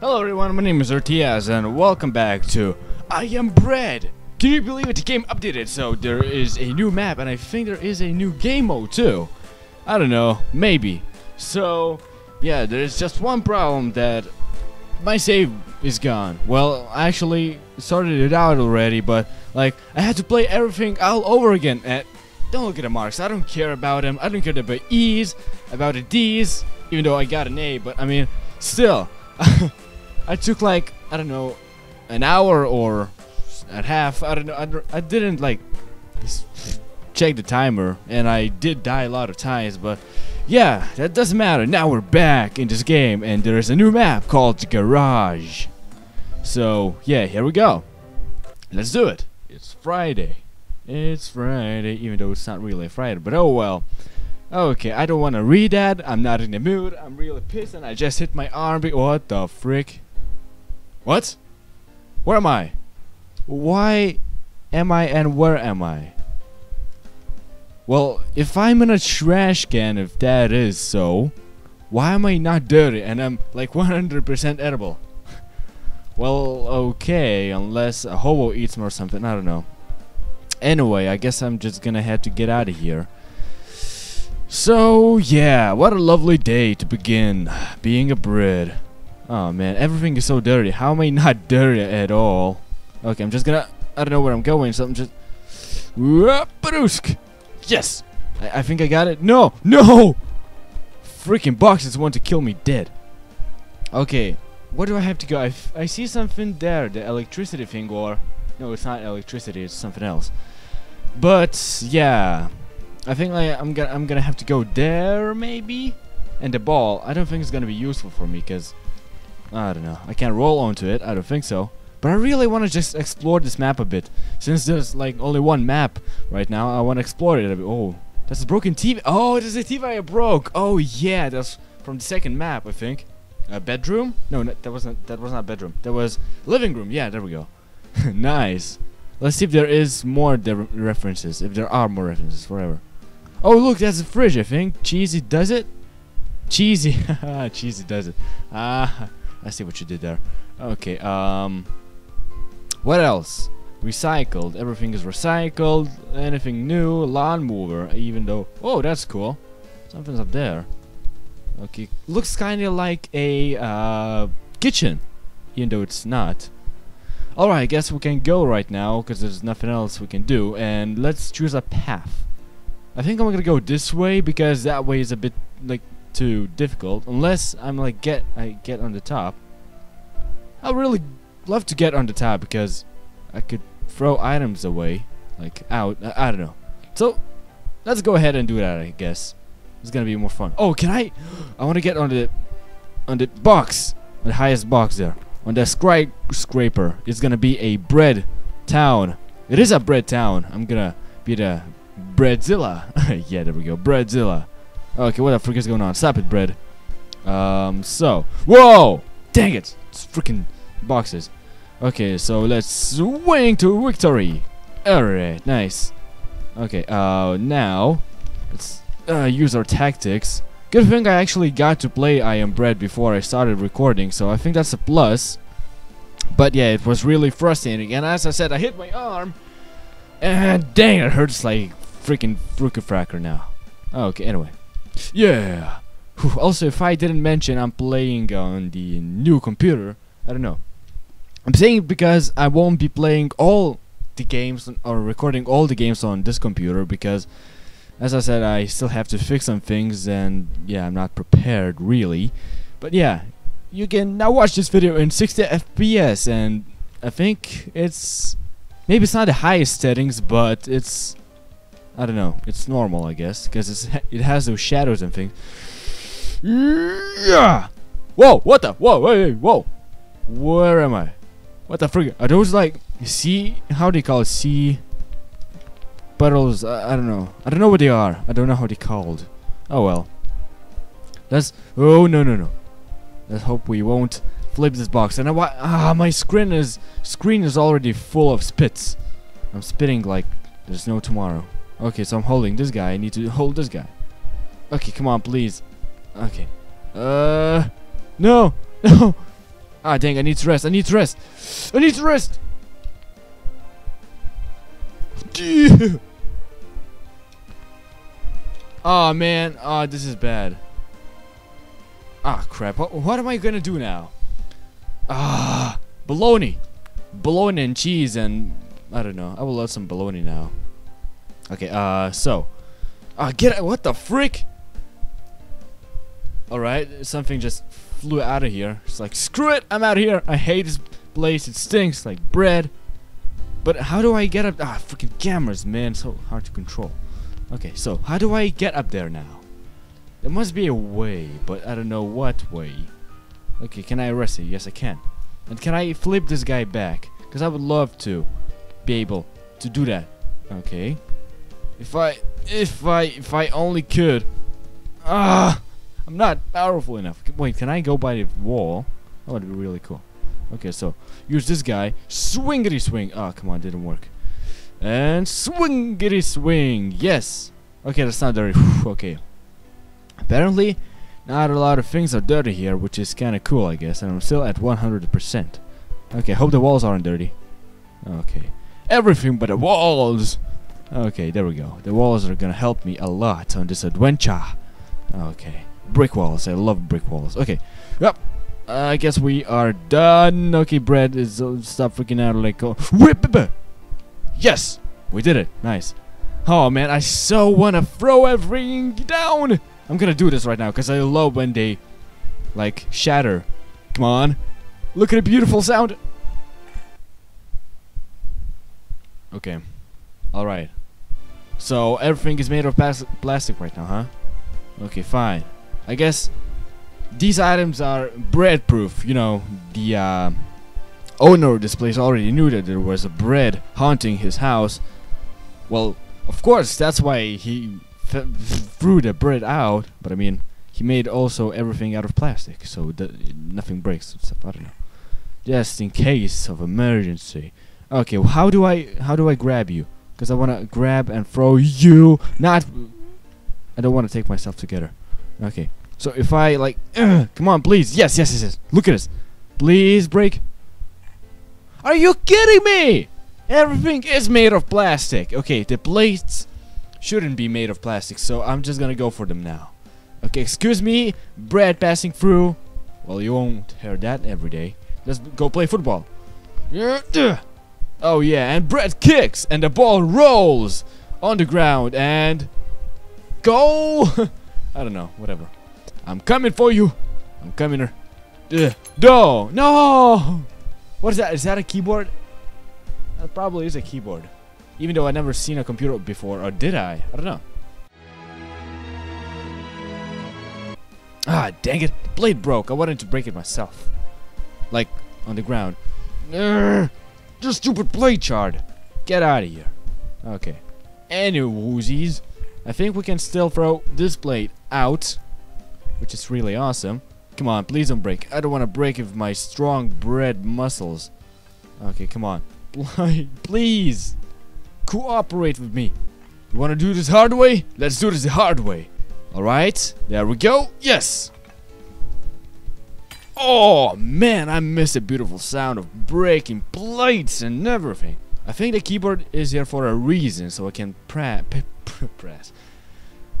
Hello everyone, my name is Ertyez and welcome back to I Am Bread! Can you believe it? The game updated, so there is a new map and I think there is a new game mode too. I don't know, maybe. So, yeah, there's just one problem that my save is gone. Well, I actually sorted it out already, but like I had to play everything all over again. And don't look at the marks. I don't care about them. I don't care about E's, about the D's, even though I got an A. But I mean, still, I took like I don't know, an hour or a half. I don't know. I, I didn't like check the timer, and I did die a lot of times, but. Yeah, that doesn't matter. Now we're back in this game, and there's a new map called Garage. So, yeah, here we go. Let's do it. It's Friday. It's Friday, even though it's not really Friday, but oh well. Okay, I don't want to read that. I'm not in the mood. I'm really pissed, and I just hit my arm. What the frick? What? Where am I? Why am I and where am I? Well, if I'm in a trash can, if that is so, why am I not dirty and I'm like 100% edible? well, okay, unless a hobo eats me or something, I don't know. Anyway, I guess I'm just gonna have to get out of here. So, yeah, what a lovely day to begin being a bread. Oh man, everything is so dirty. How am I not dirty at all? Okay, I'm just gonna. I don't know where I'm going, so I'm just. Yes! I, I think I got it. No! No! Freaking boxes want to kill me dead. Okay, where do I have to go? I, I see something there, the electricity thing, or. No, it's not electricity, it's something else. But, yeah. I think I, I'm, gonna, I'm gonna have to go there, maybe? And the ball, I don't think it's gonna be useful for me, because. I don't know. I can't roll onto it, I don't think so. But I really want to just explore this map a bit. Since there's like only one map right now, I want to explore it a bit. Oh, that's a broken TV. Oh, there's a TV I broke. Oh yeah, that's from the second map, I think. A bedroom? No, that wasn't. That was not bedroom. That was living room. Yeah, there we go. nice. Let's see if there is more de- references. If there are more references, forever. Oh look, that's a fridge. I think cheesy does it. Cheesy, cheesy does it. Ah, I see what you did there. Okay. Um. What else? Recycled. Everything is recycled. Anything new? Lawn mover. Even though. Oh, that's cool. Something's up there. Okay. Looks kind of like a uh, kitchen. Even though it's not. Alright, I guess we can go right now. Because there's nothing else we can do. And let's choose a path. I think I'm gonna go this way. Because that way is a bit like too difficult. Unless I'm like get I get on the top. I really love to get on the top because I could throw items away, like out. I, I don't know. So let's go ahead and do that. I guess it's gonna be more fun. Oh, can I? I want to get on the on the box, the highest box there, on the skyscraper. It's gonna be a bread town. It is a bread town. I'm gonna be the breadzilla. yeah, there we go, breadzilla. Okay, what the frick is going on? Stop it, bread. Um, so whoa, dang it, it's freaking boxes. Okay, so let's swing to victory. Alright, nice. Okay, uh, now let's uh, use our tactics. Good thing I actually got to play I Am Bread before I started recording, so I think that's a plus. But yeah, it was really frustrating, and as I said, I hit my arm, and dang, it hurts like freaking frukafracker now. Okay, anyway. Yeah. Also, if I didn't mention I'm playing on the new computer, I don't know. I'm saying because I won't be playing all the games or recording all the games on this computer because, as I said, I still have to fix some things and yeah, I'm not prepared really. But yeah, you can now watch this video in 60 FPS and I think it's maybe it's not the highest settings, but it's I don't know, it's normal I guess because it's it has those shadows and things. Yeah. Whoa! What the? Whoa! Wait, Whoa! Where am I? What the frig? Are those like sea? How do you call it? Sea puddles? I, I don't know. I don't know what they are. I don't know how they called. Oh well. Let's. Oh no no no. Let's hope we won't flip this box. And I wa- ah my screen is screen is already full of spits. I'm spitting like there's no tomorrow. Okay, so I'm holding this guy. I need to hold this guy. Okay, come on, please. Okay. Uh, no, no. Ah, dang, I need to rest. I need to rest. I need to rest. oh, man. Oh, this is bad. Ah, crap. What, what am I gonna do now? Ah, bologna. Bologna and cheese and... I don't know. I will love some bologna now. Okay, uh, so. Ah, get it. What the frick? Alright, something just flew out of here. It's like, screw it, I'm out of here. I hate this place. It stinks like bread. But how do I get up? Ah, freaking cameras, man. So hard to control. Okay, so how do I get up there now? There must be a way, but I don't know what way. Okay, can I arrest it? Yes, I can. And can I flip this guy back? Because I would love to be able to do that. Okay. If I, if I, if I only could. Ah, I'm not powerful enough. Wait, can I go by the wall? That would be really cool. Okay, so use this guy. Swingity swing. Oh, come on, didn't work. And swingity swing. Yes. Okay, that's not dirty. okay. Apparently, not a lot of things are dirty here, which is kind of cool, I guess. And I'm still at 100%. Okay, hope the walls aren't dirty. Okay. Everything but the walls. Okay, there we go. The walls are gonna help me a lot on this adventure. Okay. Brick walls. I love brick walls. Okay. Yep. I guess we are done. Okay, bread is uh, stop freaking out like oh Yes, we did it. Nice. Oh man, I so wanna throw everything down. I'm gonna do this right now because I love when they like shatter. Come on, look at the beautiful sound. Okay, all right. So everything is made of plastic right now, huh? Okay, fine. I guess these items are bread proof. You know, the uh, owner of this place already knew that there was a bread haunting his house. Well, of course, that's why he threw the bread out. But I mean, he made also everything out of plastic, so nothing breaks and stuff. I don't know. Just in case of emergency. Okay, well, how do I how do I grab you? Because I want to grab and throw you. Not. I don't want to take myself together. Okay. So if I like, come on, please. Yes, yes, yes, yes. Look at this. Please break. Are you kidding me? Everything is made of plastic. Okay, the plates shouldn't be made of plastic, so I'm just gonna go for them now. Okay, excuse me, bread passing through. Well, you won't hear that every day. Let's go play football. Oh yeah, and Brett kicks, and the ball rolls on the ground, and go. I don't know, whatever. I'm coming for you. I'm coming here. No, no. What is that? Is that a keyboard? That probably is a keyboard. Even though I've never seen a computer before. Or did I? I don't know. Ah, dang it. The blade broke. I wanted to break it myself. Like, on the ground. Urgh, just stupid blade shard. Get out of here. Okay. Any woozies. I think we can still throw this blade out which is really awesome. Come on, please don't break. I don't want to break with my strong bread muscles. Okay, come on. please. Cooperate with me. You want to do this hard way? Let's do this the hard way. Alright, there we go. Yes. Oh, man, I miss the beautiful sound of breaking plates and everything. I think the keyboard is here for a reason, so I can press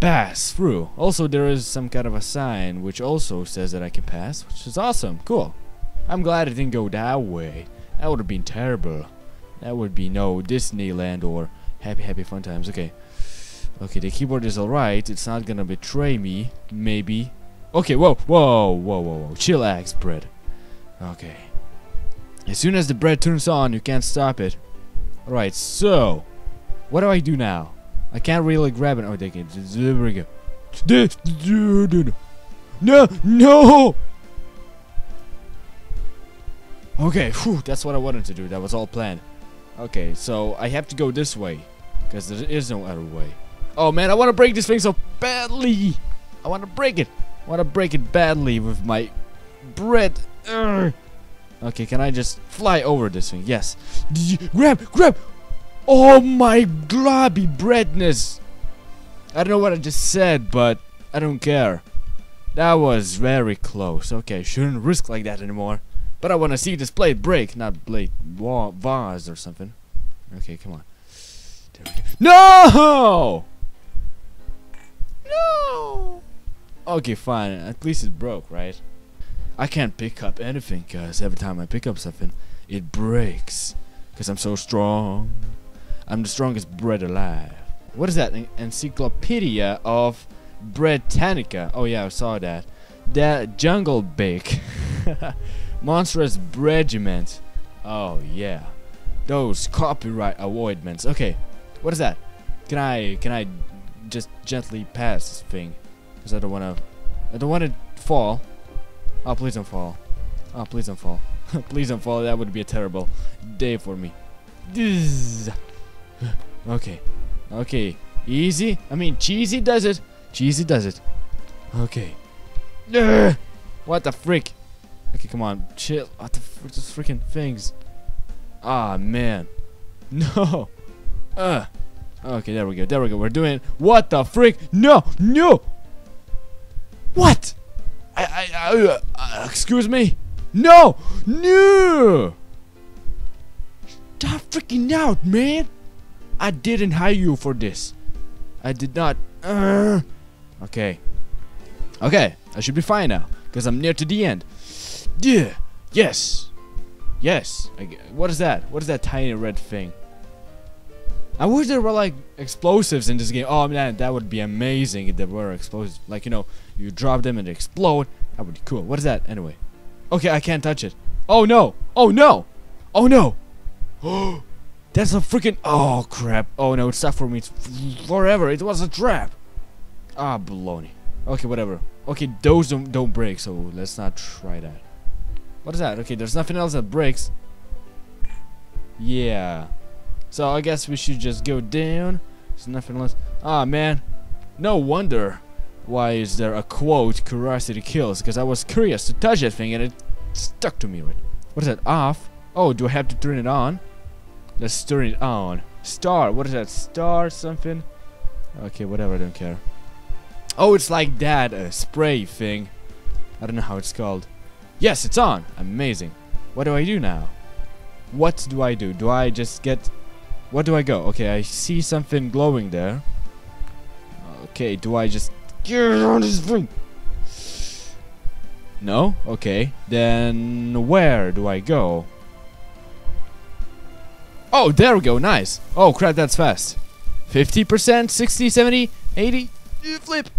pass through. Also, there is some kind of a sign which also says that I can pass, which is awesome. Cool. I'm glad it didn't go that way. That would have been terrible. That would be no Disneyland or Happy Happy Fun Times. Okay. Okay, the keyboard is alright. It's not gonna betray me. Maybe. Okay, whoa, whoa, whoa, whoa, whoa. Chillax bread. Okay. As soon as the bread turns on, you can't stop it. Alright, so. What do I do now? I can't really grab it. Oh, they can. There we go. No, no. Okay, whew, that's what I wanted to do. That was all planned. Okay, so I have to go this way. Because there is no other way. Oh man, I want to break this thing so badly. I want to break it. Want to break it badly with my bread. Urgh. Okay, can I just fly over this thing? Yes. Grab, grab. Oh my globby breadness! I don't know what I just said, but I don't care. That was very close. Okay, shouldn't risk like that anymore. But I want to see this blade break, not blade wa- vase or something. Okay, come on. No! No! Okay, fine. At least it broke, right? I can't pick up anything, cause every time I pick up something, it breaks. Cause I'm so strong. I'm the strongest bread alive. What is that? Encyclopedia of Britannica. Oh yeah, I saw that. The Jungle Bake. Monstrous Regiment. Oh yeah. Those copyright avoidments. Okay. What is that? Can I can I just gently pass this thing? Cause I don't wanna I don't wanna fall. Oh please don't fall. Oh please don't fall. please don't fall, that would be a terrible day for me. Okay. Okay. Easy. I mean cheesy does it. Cheesy does it. Okay. What the frick? Okay, come on. Chill. What the f those freaking things? Ah, man. No. Uh. Okay, there we go. There we go. We're doing What the frick? No. No. What? I I, I uh, uh, excuse me. No. No. Stop freaking out, man. I didn't hire you for this. I did not. Uh. Okay. Okay, I should be fine now, because I'm near to the end. Yeah. Yes. Yes. I what is that? What is that tiny red thing? I wish there were like explosives in this game. Oh man, that would be amazing if there were explosives. Like, you know, you drop them and they explode. That would be cool. What is that anyway? Okay, I can't touch it. Oh no! Oh no! Oh no! Oh, that's a freaking. Oh crap! Oh no, it's stuck for me It's forever. It was a trap. Ah, baloney. Okay, whatever. Okay, those don't don't break, so let's not try that. What is that? Okay, there's nothing else that breaks. Yeah. So I guess we should just go down. There's nothing else. Ah man, no wonder why is there a quote curiosity kills because I was curious to touch that thing and it stuck to me right. What is that? Off? Oh, do I have to turn it on? Let's turn it on. Star. What is that? Star something? Okay, whatever. I don't care. Oh, it's like that uh, spray thing. I don't know how it's called. Yes, it's on. Amazing. What do I do now? What do I do? Do I just get... What do I go? Okay, I see something glowing there. Okay, do I just... Get on this thing? No? Okay. Then where do I go? Oh, there we go. Nice. Oh, crap, that's fast. 50%, 60, 70, 80. Flip.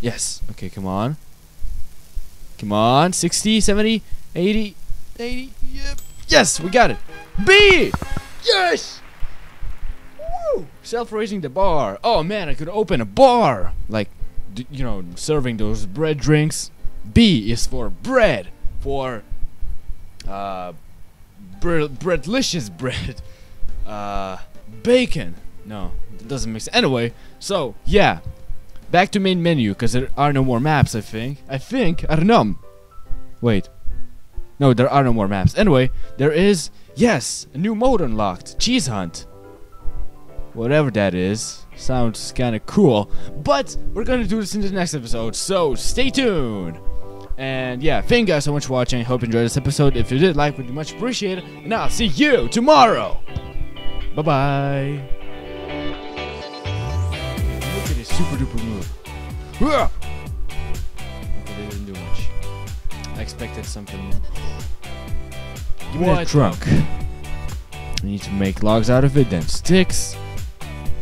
Yes. Okay, come on. Come on. 60, 70, 80, 80. Yep. Yes, we got it. B! Yes! Woo! Self-raising the bar. Oh, man, I could open a bar. Like, you know, serving those bread drinks. B is for bread. For, uh, bre breadlicious bread. Uh, bacon. No, it doesn't make sense. Anyway, so, yeah. Back to main menu, because there are no more maps, I think. I think, I don't know. Wait. No, there are no more maps. Anyway, there is, yes, a new mode unlocked. Cheese Hunt. Whatever that is. Sounds kind of cool. But, we're going to do this in the next episode, so stay tuned. And yeah, thank you guys so much for watching. Hope you enjoyed this episode. If you did, like would be much appreciated. And I'll see you tomorrow. Bye bye. Look at this super duper move. Expected something. Give me that trunk. I need to make logs out of it, then sticks.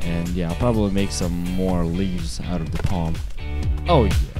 And yeah, I'll probably make some more leaves out of the palm. Oh yeah.